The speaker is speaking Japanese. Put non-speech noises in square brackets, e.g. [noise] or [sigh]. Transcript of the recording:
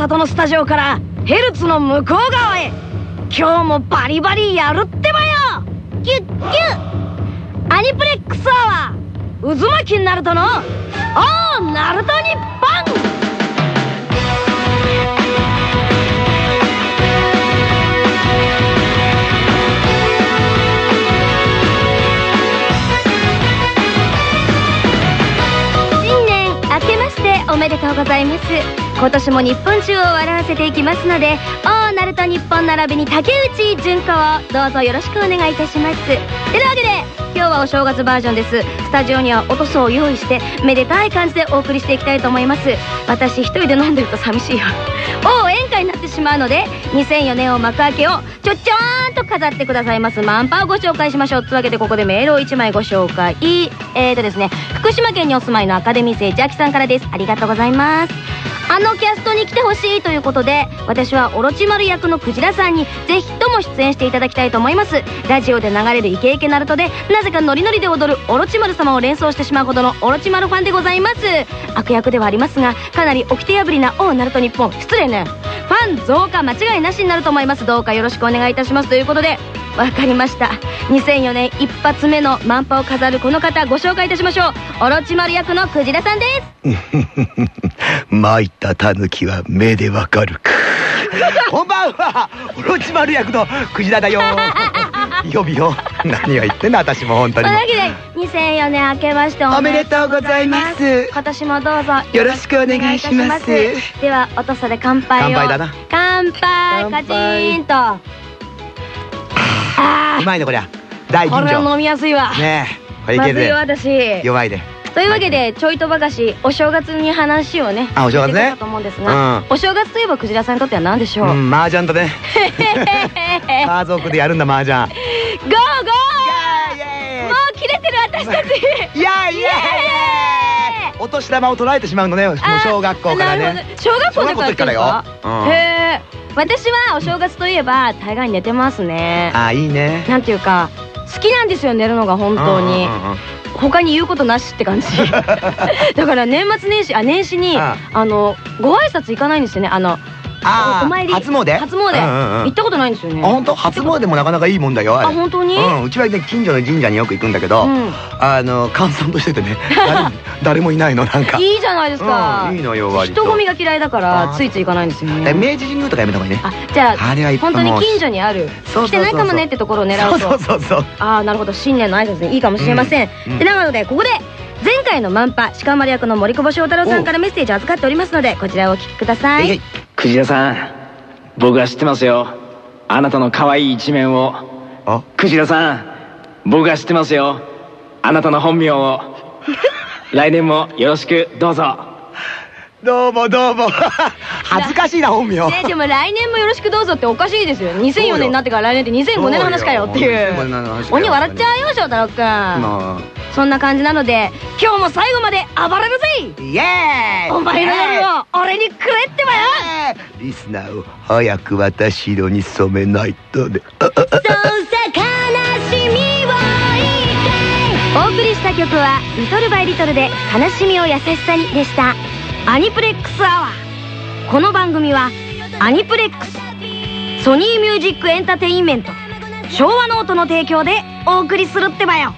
里のスタジオからヘルツの向こう側へ。今日もバリバリやるってばよ。キュッキュッ。アニプレックスアワー。渦巻きナルトの「おーナルトニッポン」おめでとうございます。今年も日本中を笑わせていきますので「おーナルト日本」並びに竹内純子をどうぞよろしくお願いいたします。てなわけで今日はお正月バージョンです。スタジオにはおとそを用意してめでたい感じでお送りしていきたいと思います。私一人で飲んでると寂しいよ応援歌になってしまうので2004年を幕開けをちょちょーんと飾ってくださいます。マンパをご紹介しましょう。というわけでここでメールを1枚ご紹介。えーとですね福島県にお住まいのアカデミー生ジャキさんからです。ありがとうございますあのキャストに来てほしいということで私はオロチマル役のクジラさんにぜひとも出演していただきたいと思います。ラジオで流れるイケイケナルトでなぜかノリノリで踊るオロチマル様を連想してしまうほどのオロチマルファンでございます。悪役ではありますがかなり掟破りな「オーナルト日本」失礼ね。ァン増加間違いなしになると思いますどうかよろしくお願いいたしますということでわかりました2004年一発目のマンパを飾るこの方ご紹介いたしましょうオロチマル役のクジラさんです [laughs] 参った狸は目でわかるか。[laughs] こんばんは、オロチマル役のクジラだよ。[laughs] よびよ。[laughs] 何を言ってんの、私も本当にという。わけで2004年明けましておめでとうございます。今年もどうぞよろしくお願いします。ではおとさで乾杯を。乾杯だな。乾杯カチンと。あうまいね、こりゃ。大ーこれ。飲みやすいわ。ねえ、これいまずい。私。弱いで。というわけでちょいとばかしお正月に話をねあお正月ね。と思うんですが、うん。お正月といえばクジラさんにとっては何でしょう、うん、麻雀とね。[laughs] 家族でやるんだ、麻雀。ゴーゴーもう切れてる私たち。いやいやいやお年玉を取られてしまうのね、もう小学校からね。小学校の時からよ。うん。へえ私はお正月といえば大概寝てますね。あ、いいね。なんていうか好きなんですよ寝るのが本当に。他に言うことなしって感じ。[laughs] だから年末年始あ年始にうんあのご挨拶行かないんですよね。あのあーおお参り初詣？初詣。行ったことないんですよね。あ本当初詣もなかなかいいもんだよ。あ本当に？うちはね近所の神社によく行くんだけど、うん。あの閑散としててね誰 [laughs] 誰もいないのなんか。いいじゃないですか。うんいいのよ割と。人混みが嫌いだからついつい行かないんですよえね明治神宮とかやめた方がいいね。あじゃあ本当に近所にある。来てないかもねってところを狙うと。そうそうそうああなるほど。新年の挨拶にいいかもしれません、なのでここで前回のマンパ鹿丸役の森久保祥太郎さんからメッセージを預かっておりますのでこちらをお聞きくださいクジラさん僕は知ってますよ。あなたの可愛い一面を。あ？クジラさん僕が知ってますよ。あなたの本名を。[laughs] 来年もよろしくどうぞどうもどうも。[laughs] 恥ずかしいな本名。ね、でも来年もよろしどうぞっておかしいですよ。2004年になってから来年って2005年の話かよっていう。そうよ。2005年の話かよ鬼笑っちゃうよ翔太郎くん、まそんな感じなので今日も最後まで暴れるぜ！あイエーイ！お前の夜を俺にくれってばよ！リスナーを早く私色に染めないとね。そうさ悲しみを言いたいお送りした曲は「リトルバイリトル」で「悲しみを優しさに」でしたアニプレックスアワー。この番組はアニプレックスソニーミュージックエンターテインメント昭和ノートの提供でお送りするってばよ。